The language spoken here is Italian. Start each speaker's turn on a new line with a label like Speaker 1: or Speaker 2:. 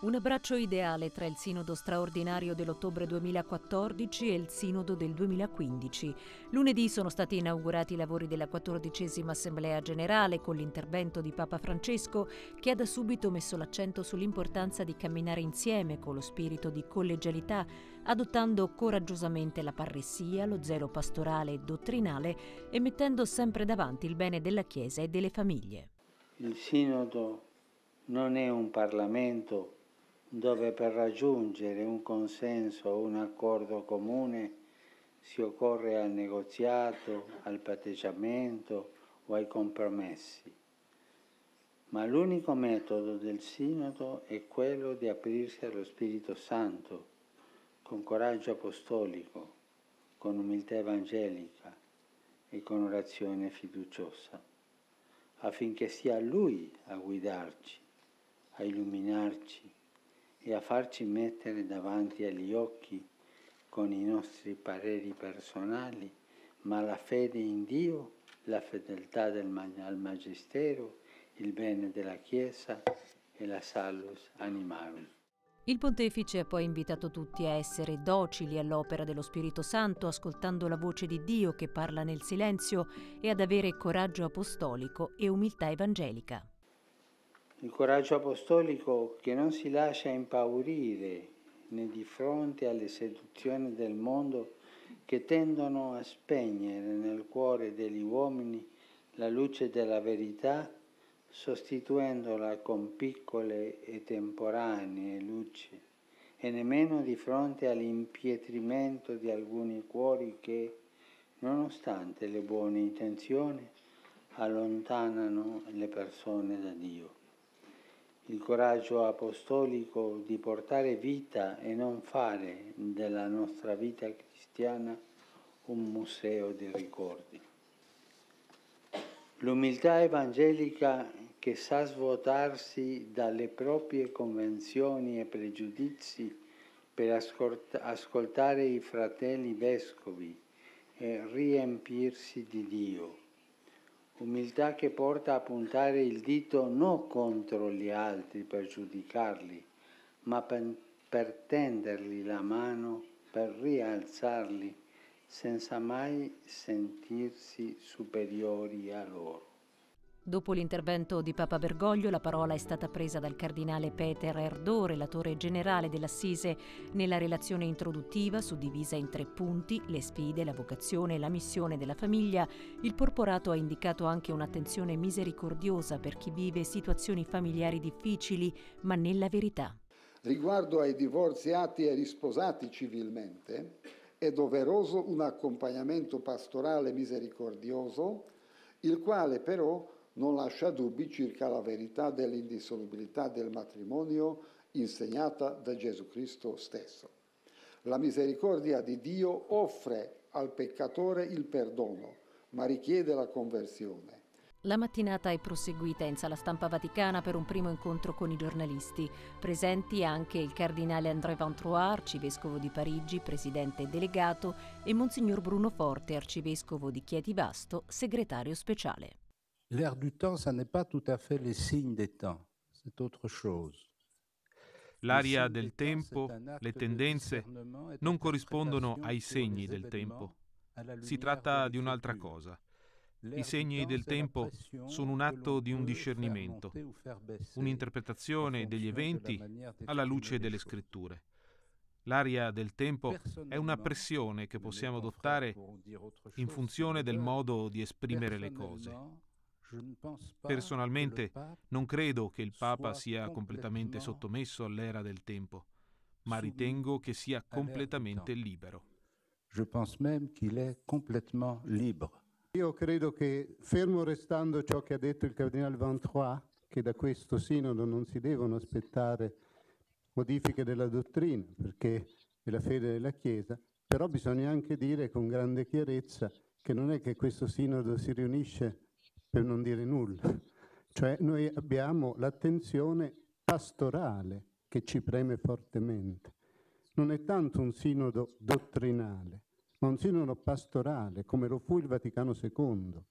Speaker 1: Un abbraccio ideale tra il sinodo straordinario dell'ottobre 2014 e il sinodo del 2015. Lunedì sono stati inaugurati i lavori della quattordicesima Assemblea Generale con l'intervento di Papa Francesco che ha da subito messo l'accento sull'importanza di camminare insieme con lo spirito di collegialità, adottando coraggiosamente la parressia, lo zelo pastorale e dottrinale e mettendo sempre davanti il bene della Chiesa e delle famiglie.
Speaker 2: Il sinodo non è un Parlamento dove per raggiungere un consenso o un accordo comune si occorre al negoziato, al patteggiamento o ai compromessi. Ma l'unico metodo del Sinodo è quello di aprirsi allo Spirito Santo, con coraggio apostolico, con umiltà evangelica e con orazione fiduciosa, affinché sia Lui a guidarci, a illuminarci e a farci mettere davanti agli occhi con i nostri pareri personali, ma la fede in Dio, la fedeltà del, al Magistero, il bene della Chiesa e la salus animarum.
Speaker 1: Il pontefice ha poi invitato tutti a essere docili all'opera dello Spirito Santo, ascoltando la voce di Dio che parla nel silenzio e ad avere coraggio apostolico e umiltà evangelica
Speaker 2: il coraggio apostolico che non si lascia impaurire né di fronte alle seduzioni del mondo che tendono a spegnere nel cuore degli uomini la luce della verità, sostituendola con piccole e temporanee luci, e nemmeno di fronte all'impietrimento di alcuni cuori che, nonostante le buone intenzioni, allontanano le persone da Dio il coraggio apostolico di portare vita e non fare della nostra vita cristiana un museo di ricordi. L'umiltà evangelica che sa svuotarsi dalle proprie convenzioni e pregiudizi per ascoltare i fratelli vescovi e riempirsi di Dio umiltà che porta a puntare il dito non contro gli altri per giudicarli, ma per, per tendergli la mano, per rialzarli, senza mai sentirsi superiori a loro.
Speaker 1: Dopo l'intervento di Papa Bergoglio, la parola è stata presa dal cardinale Peter Erdò, relatore generale dell'Assise, nella relazione introduttiva suddivisa in tre punti, le sfide, la vocazione e la missione della famiglia. Il porporato ha indicato anche un'attenzione misericordiosa per chi vive situazioni familiari difficili, ma nella verità.
Speaker 3: Riguardo ai divorziati e risposati civilmente, è doveroso un accompagnamento pastorale misericordioso, il quale però non lascia dubbi circa la verità dell'indissolubilità del matrimonio insegnata da Gesù Cristo stesso. La misericordia di Dio offre al peccatore il perdono, ma richiede la conversione.
Speaker 1: La mattinata è proseguita in sala stampa vaticana per un primo incontro con i giornalisti. Presenti anche il cardinale André Ventrois, arcivescovo di Parigi, presidente delegato, e Monsignor Bruno Forte, arcivescovo di Chieti Vasto, segretario speciale.
Speaker 4: L'air du temps, ça n'est pas tout à fait les signes des temps, c'est autre chose.
Speaker 5: L'aria del tempo, le tendenze non corrispondono ai segni del tempo. Si tratta di un'altra cosa. I segni del tempo sono un atto di un discernimento, un'interpretazione degli eventi alla luce delle scritture. L'aria del tempo è una pressione che possiamo adottare in funzione del modo di esprimere le cose. Personalmente non credo che il Papa sia completamente sottomesso all'era del tempo, ma ritengo che sia completamente libero.
Speaker 4: Je pense même qu'il est complètement libre.
Speaker 6: Io credo che, fermo restando ciò che ha detto il Cardinale Van Trois, che da questo sinodo non si devono aspettare modifiche della dottrina, perché è la fede della Chiesa, però bisogna anche dire con grande chiarezza che non è che questo sinodo si riunisce per non dire nulla. Cioè noi abbiamo l'attenzione pastorale che ci preme fortemente. Non è tanto un sinodo dottrinale, ma un sinodo pastorale, come lo fu il Vaticano II.